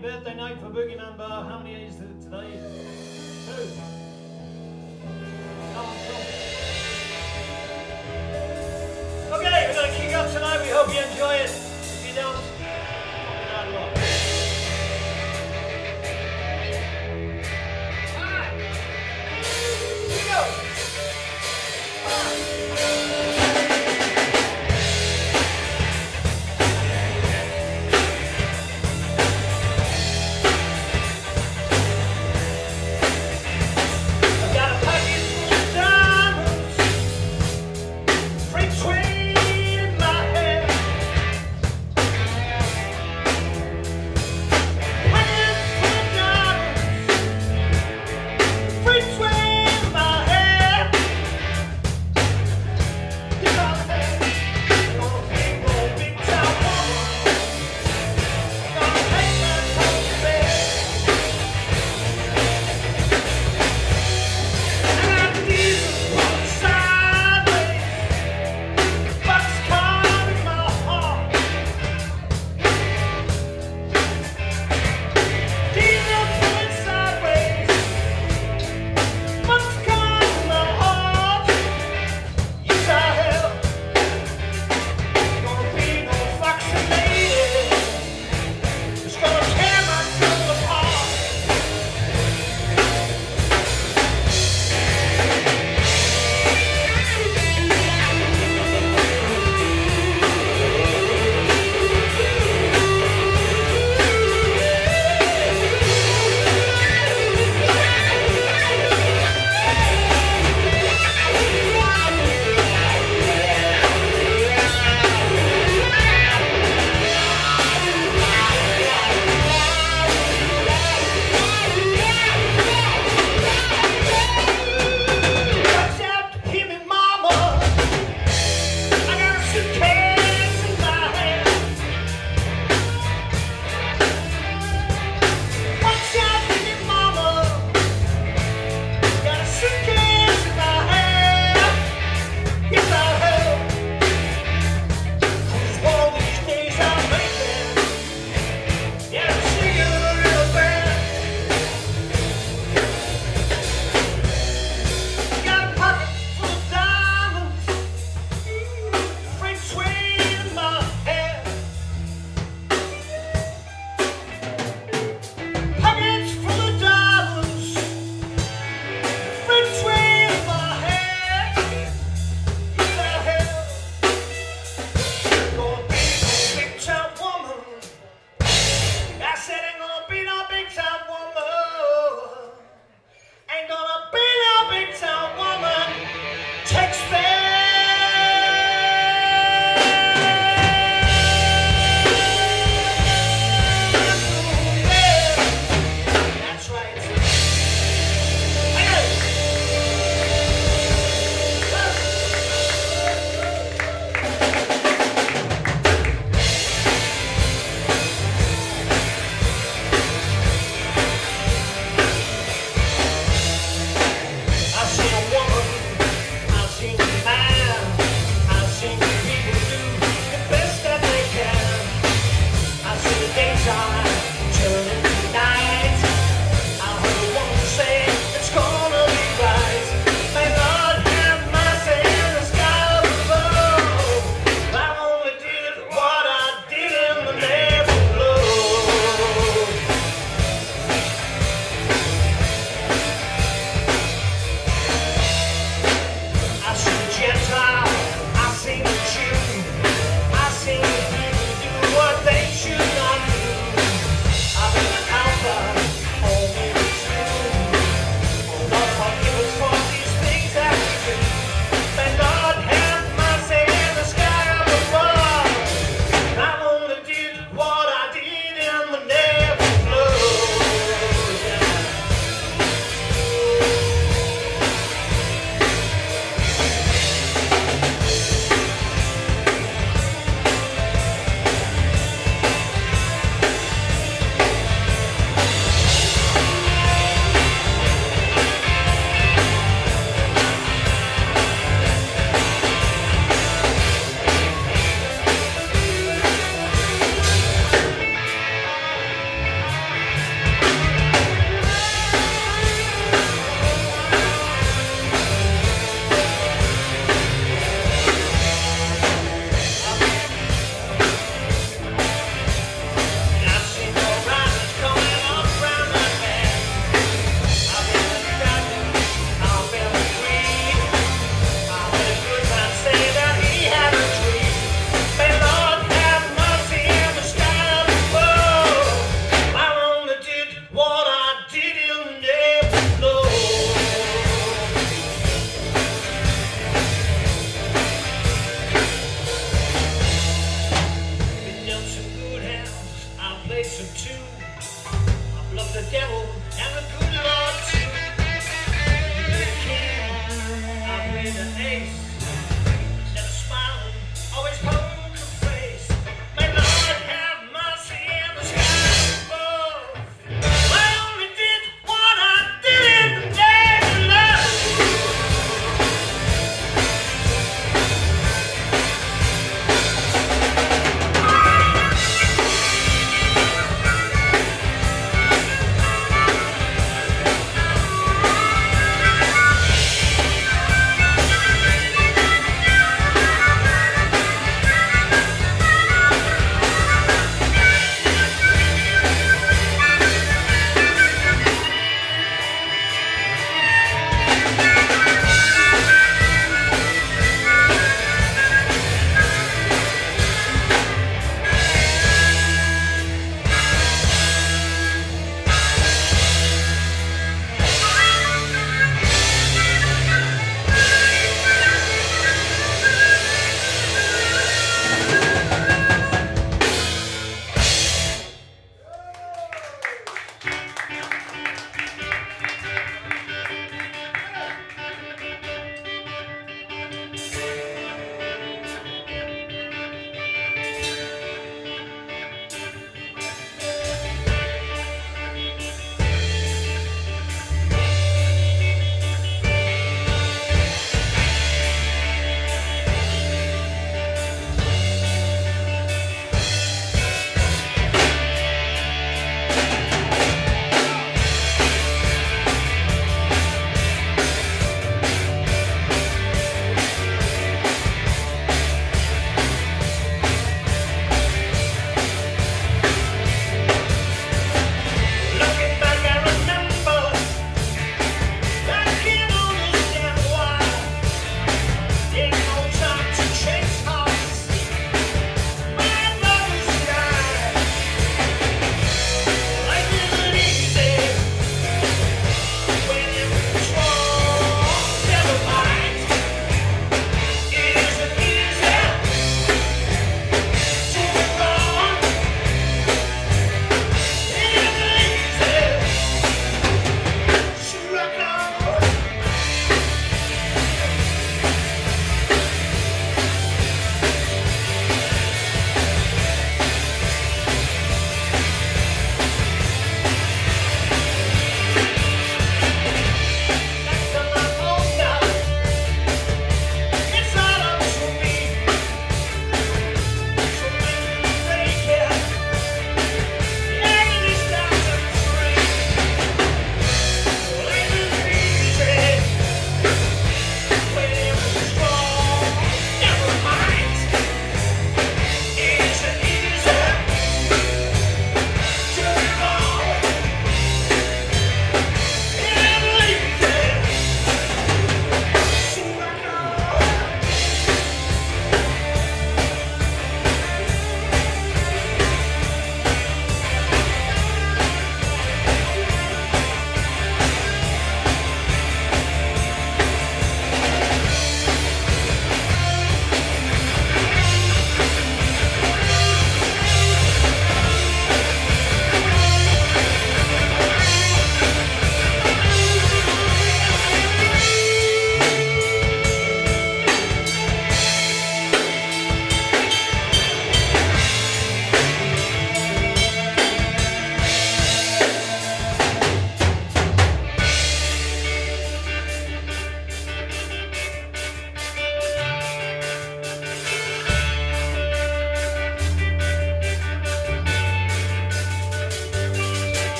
birthday night for Boogieman Bar. How many is it today? Two. Okay, we're going to kick off tonight. We hope you enjoy it. If you don't,